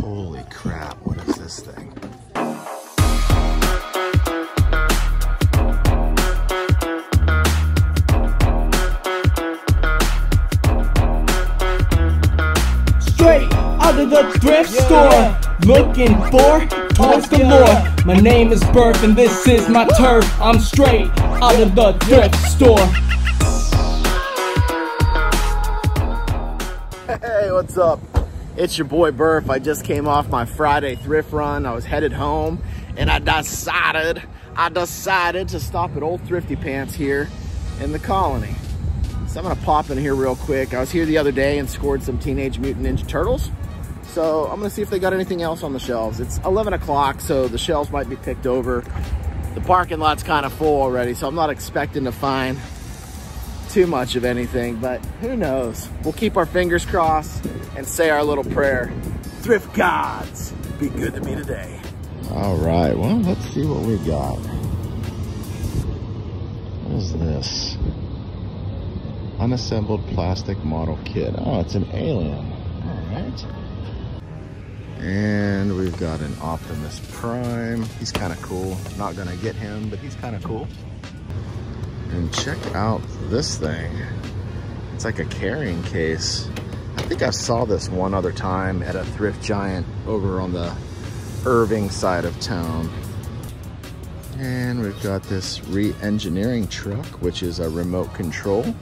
Holy crap, what is this thing? Straight out of the thrift store, looking for toys galore. My name is Burf and this is my turf. I'm straight out of the thrift store. Hey, what's up? It's your boy Burf. I just came off my Friday thrift run. I was headed home and I decided, I decided to stop at Old Thrifty Pants here in the colony. So I'm gonna pop in here real quick. I was here the other day and scored some Teenage Mutant Ninja Turtles. So I'm gonna see if they got anything else on the shelves. It's 11 o'clock, so the shelves might be picked over. The parking lot's kind of full already, so I'm not expecting to find too much of anything, but who knows? We'll keep our fingers crossed and say our little prayer. Thrift gods, be good to me today. All right, well, let's see what we got. What is this? Unassembled plastic model kit. Oh, it's an alien. All right. And we've got an Optimus Prime. He's kind of cool. Not gonna get him, but he's kind of cool. And check out this thing. It's like a carrying case. I think I saw this one other time at a thrift giant over on the Irving side of town. And we've got this re-engineering truck, which is a remote control.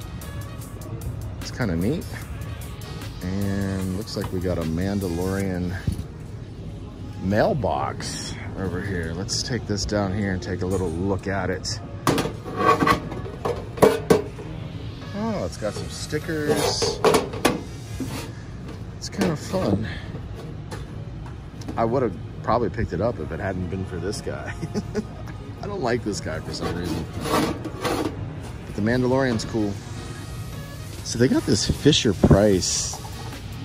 It's kind of neat. And looks like we got a Mandalorian mailbox over here. Let's take this down here and take a little look at it. It's got some stickers. It's kind of fun. I would have probably picked it up if it hadn't been for this guy. I don't like this guy for some reason. But the Mandalorian's cool. So they got this Fisher Price.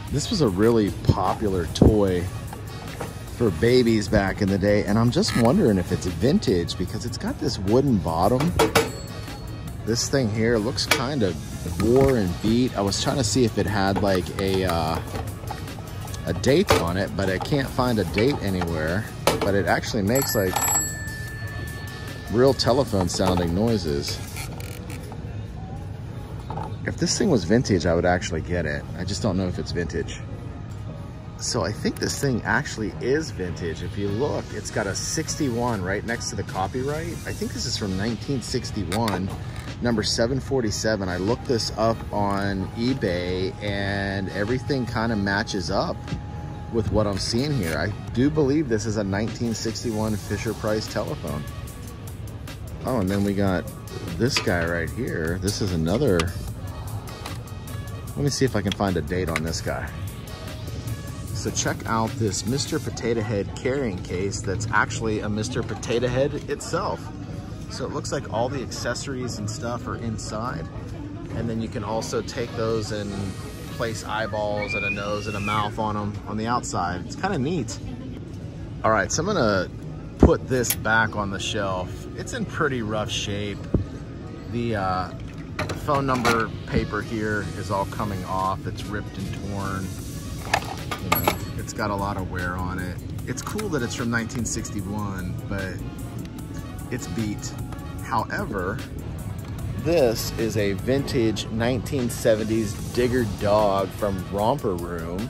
This was a really popular toy for babies back in the day. And I'm just wondering if it's vintage because it's got this wooden bottom. This thing here looks kind of wore and beat. I was trying to see if it had like a, uh, a date on it, but I can't find a date anywhere. But it actually makes like real telephone sounding noises. If this thing was vintage, I would actually get it. I just don't know if it's vintage. So I think this thing actually is vintage. If you look, it's got a 61 right next to the copyright. I think this is from 1961, number 747. I looked this up on eBay and everything kind of matches up with what I'm seeing here. I do believe this is a 1961 Fisher Price telephone. Oh, and then we got this guy right here. This is another, let me see if I can find a date on this guy. So check out this Mr. Potato Head carrying case that's actually a Mr. Potato Head itself. So it looks like all the accessories and stuff are inside. And then you can also take those and place eyeballs and a nose and a mouth on them on the outside. It's kind of neat. All right, so I'm gonna put this back on the shelf. It's in pretty rough shape. The uh, phone number paper here is all coming off. It's ripped and torn. You know, it's got a lot of wear on it. It's cool that it's from 1961, but it's beat. However, this is a vintage 1970s Digger dog from Romper Room.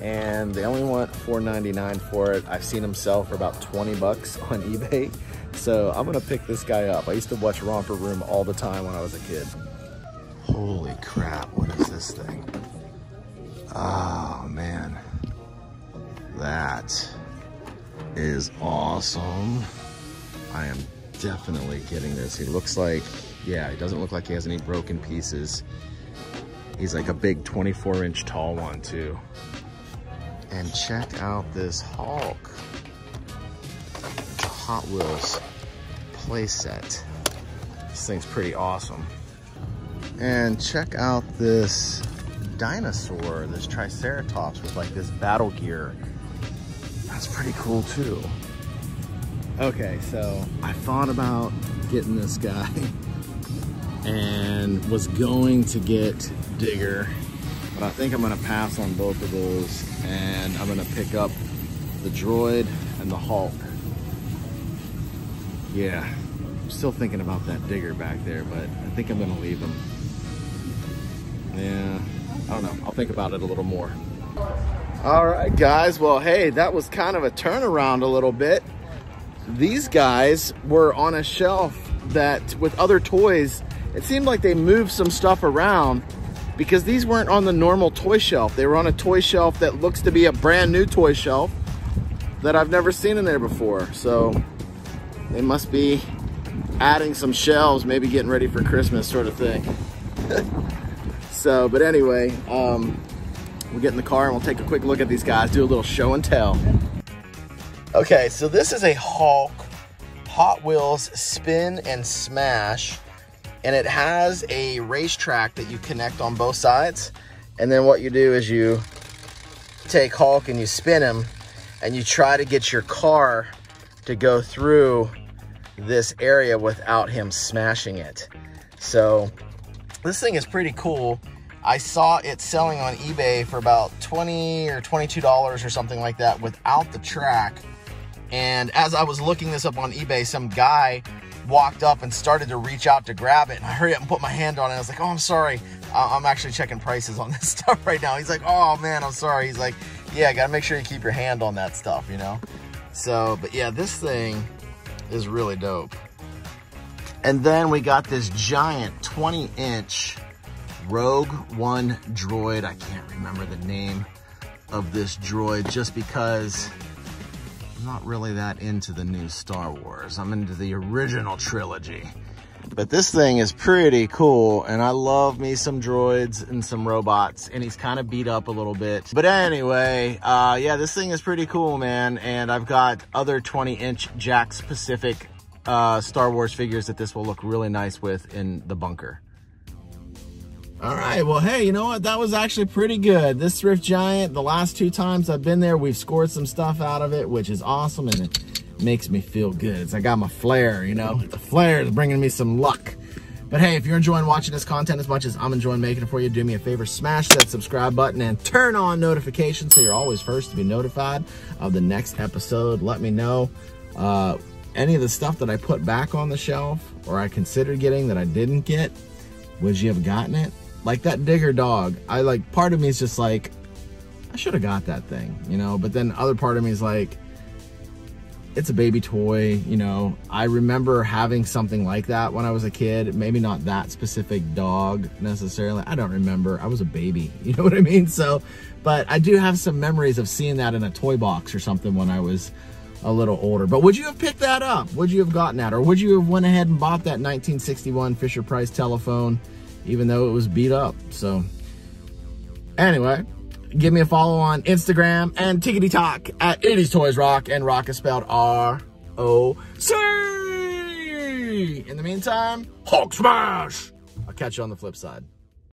And they only want $4.99 for it. I've seen them sell for about 20 bucks on eBay. So I'm gonna pick this guy up. I used to watch Romper Room all the time when I was a kid. Holy crap, what is this thing? Oh man, that is awesome. I am definitely getting this. He looks like, yeah, he doesn't look like he has any broken pieces. He's like a big 24 inch tall one too. And check out this Hulk. Hot Wheels playset. This thing's pretty awesome. And check out this dinosaur, this Triceratops with like this battle gear. That's pretty cool too. Okay, so I thought about getting this guy and was going to get Digger But I think I'm gonna pass on both of those and I'm gonna pick up the droid and the Hulk. Yeah, I'm still thinking about that digger back there, but I think I'm gonna leave him. Yeah, I don't know. I'll think about it a little more. All right, guys. Well, hey, that was kind of a turnaround a little bit. These guys were on a shelf that with other toys, it seemed like they moved some stuff around because these weren't on the normal toy shelf. They were on a toy shelf that looks to be a brand new toy shelf that I've never seen in there before. So they must be adding some shelves, maybe getting ready for Christmas sort of thing. so, but anyway, um, we'll get in the car and we'll take a quick look at these guys, do a little show and tell. Okay, so this is a Hulk Hot Wheels spin and smash and it has a racetrack that you connect on both sides. And then what you do is you take Hulk and you spin him and you try to get your car to go through this area without him smashing it. So this thing is pretty cool. I saw it selling on eBay for about 20 or $22 or something like that without the track. And as I was looking this up on eBay, some guy walked up and started to reach out to grab it. And I hurried up and put my hand on it. I was like, oh, I'm sorry. I'm actually checking prices on this stuff right now. He's like, oh man, I'm sorry. He's like, yeah, gotta make sure you keep your hand on that stuff, you know? So, but yeah, this thing is really dope. And then we got this giant 20 inch Rogue One droid. I can't remember the name of this droid just because I'm not really that into the new Star Wars. I'm into the original trilogy. But this thing is pretty cool, and I love me some droids and some robots, and he's kind of beat up a little bit. But anyway, uh, yeah, this thing is pretty cool, man, and I've got other 20-inch Jakks Pacific uh, Star Wars figures that this will look really nice with in the bunker. All right, well, hey, you know what? That was actually pretty good. This Thrift Giant, the last two times I've been there, we've scored some stuff out of it, which is awesome, and it makes me feel good. It's I got my flair, you know? The flair is bringing me some luck. But hey, if you're enjoying watching this content as much as I'm enjoying making it for you, do me a favor, smash that subscribe button and turn on notifications so you're always first to be notified of the next episode. Let me know uh, any of the stuff that I put back on the shelf or I considered getting that I didn't get. Would you have gotten it? Like that digger dog, I like, part of me is just like, I should have got that thing, you know? But then other part of me is like, it's a baby toy, you know. I remember having something like that when I was a kid. Maybe not that specific dog necessarily. I don't remember. I was a baby, you know what I mean? So, but I do have some memories of seeing that in a toy box or something when I was a little older. But would you have picked that up? Would you have gotten that? Or would you have went ahead and bought that 1961 Fisher-Price telephone? Even though it was beat up. So anyway, give me a follow on Instagram and Tickety Talk at 80s Toys Roc and Rock is spelled R-O-C. In the meantime, Hulk smash. I'll catch you on the flip side.